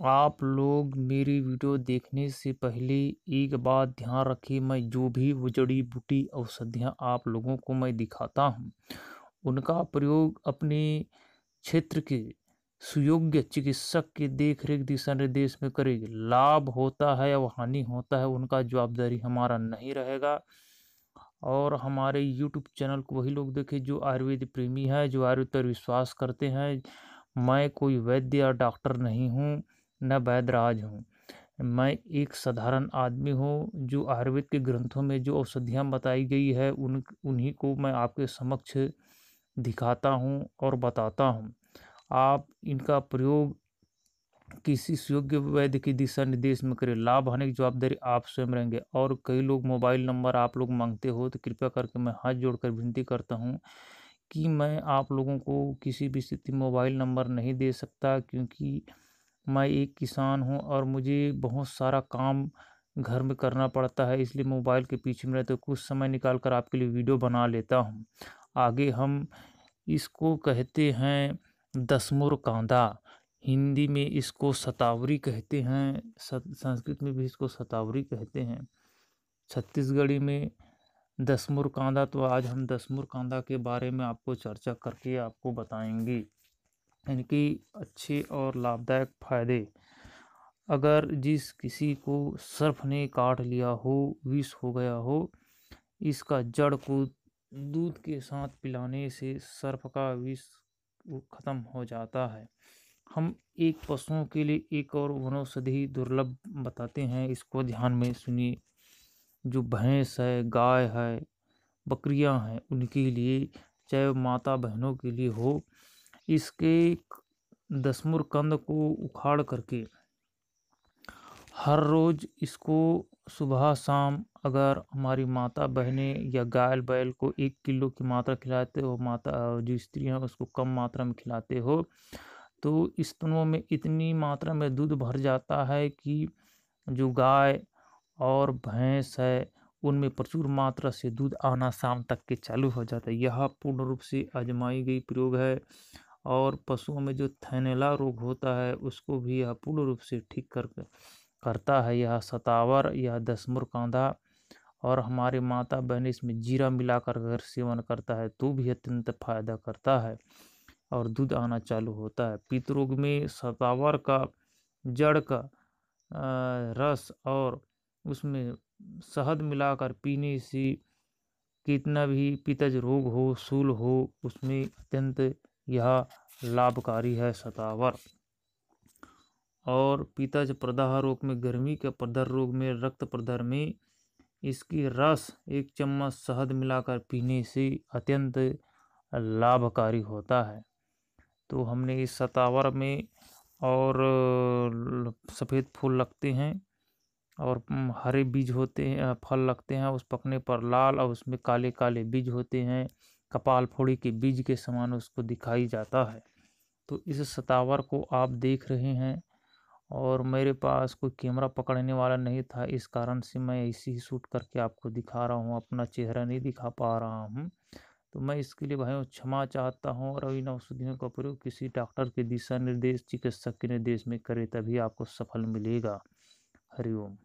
आप लोग मेरी वीडियो देखने से पहले एक बात ध्यान रखिए, मैं जो भी जड़ी बूटी औषधियाँ आप लोगों को मैं दिखाता हूँ, उनका प्रयोग अपने क्षेत्र के सुयोग्य चिकित्सक के देख रेख दिशा निर्देश में करेगी लाभ होता है या हानि होता है, उनका जवाबदारी हमारा नहीं रहेगा। और हमारे यूट्यूब चैनल को वही लोग देखें जो आयुर्वेद प्रेमी है, जो आयुर्वेद पर विश्वास करते हैं। मैं कोई वैद्य या डॉक्टर नहीं हूँ। न वैदराज हूँ। मैं एक साधारण आदमी हूँ, जो आयुर्वेद के ग्रंथों में जो औषधियाँ बताई गई है, उन, उन्हीं को मैं आपके समक्ष दिखाता हूँ और बताता हूँ। आप इनका प्रयोग किसी योग्य वैद्य की दिशा निर्देश में करें। लाभ आने की जवाबदारी आप स्वयं रहेंगे और कई लोग मोबाइल नंबर आप लोग मांगते हो तो कृपया करके मैं हाथ जोड़कर विनती करता हूँ कि मैं आप लोगों को किसी भी स्थिति मोबाइल नंबर नहीं दे सकता, क्योंकि मैं एक किसान हूँ और मुझे बहुत सारा काम घर में करना पड़ता है, इसलिए मोबाइल के पीछे में रहते कुछ समय निकाल कर आपके लिए वीडियो बना लेता हूँ। आगे हम इसको कहते हैं दसमुर कांदा। हिंदी में इसको सतावरी कहते हैं संस्कृत में भी इसको सतावरी कहते हैं। छत्तीसगढ़ी में दसमुर कांदा तो आज हम दसमुर कांदा के बारे में आपको चर्चा करके आपको बताएँगे। इनकी अच्छे और लाभदायक फ़ायदे। अगर जिस किसी को सर्फ ने काट लिया हो, विष हो गया हो, इसका जड़ को दूध के साथ पिलाने से सर्फ का विष ख़त्म हो जाता है। हम एक पशुओं के लिए एक और वनौषधि दुर्लभ बताते हैं, इसको ध्यान में सुनिए। जो भैंस है, गाय है, बकरियाँ हैं, उनके लिए, चाहे माता बहनों के लिए हो इसके दसमुर कंद को उखाड़ करके हर रोज़ इसको सुबह शाम अगर हमारी माता बहनें या गाय बैल को एक किलो की मात्रा खिलाते हो, माता, जो स्त्री हैं, उसको कम मात्रा में खिलाते हो तो स्तनों में इतनी मात्रा में दूध भर जाता है कि जो गाय और भैंस है, उनमें प्रचुर मात्रा से दूध आना शाम तक के चालू हो जाता है। यह पूर्ण रूप से आजमाई गई प्रयोग है। और पशुओं में जो थैनेला रोग होता है, उसको भी यह पूर्ण रूप से ठीक कर करता है। यह सतावर, यह दसमुर कांधा और हमारे माता बहन इसमें जीरा मिलाकर अगर सेवन करता है तो भी अत्यंत फ़ायदा करता है और दूध आना चालू होता है। पित्त रोग में सतावर का, जड़ का रस और उसमें शहद मिलाकर पीने से कितना भी पितज रोग हो, सूल हो, उसमें अत्यंत यह लाभकारी है सतावर। और पितज प्रदाह रोग में, गर्मी के प्रदर रोग में, रक्त प्रदर में इसकी रस एक चम्मच शहद मिलाकर पीने से अत्यंत लाभकारी होता है। तो हमने इस सतावर में और सफ़ेद फूल लगते हैं और हरे बीज होते हैं, फल लगते हैं, उस पकने पर लाल और उसमें काले काले बीज होते हैं। कपाल फोड़ी के बीज के समान उसको दिखाई जाता है। तो इस सतावर को आप देख रहे हैं और मेरे पास कोई कैमरा पकड़ने वाला नहीं था, इस कारण से मैं ऐसे ही शूट करके आपको दिखा रहा हूँ, अपना चेहरा नहीं दिखा पा रहा हूँ। तो मैं इसके लिए भाइयों क्षमा चाहता हूँ और इन औषधियों का प्रयोग किसी डॉक्टर के दिशा निर्देश, चिकित्सक के निर्देश में करें, तभी आपको सफल मिलेगा। हरिओम।